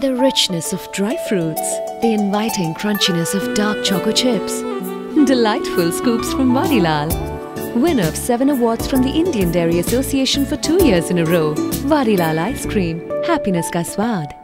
The richness of dry fruits, the inviting crunchiness of dark choco chips, delightful scoops from Vadilal, Winner of 7 awards from the Indian Dairy Association for 2 years in a row. Vadilal Ice Cream. Happiness ka swad.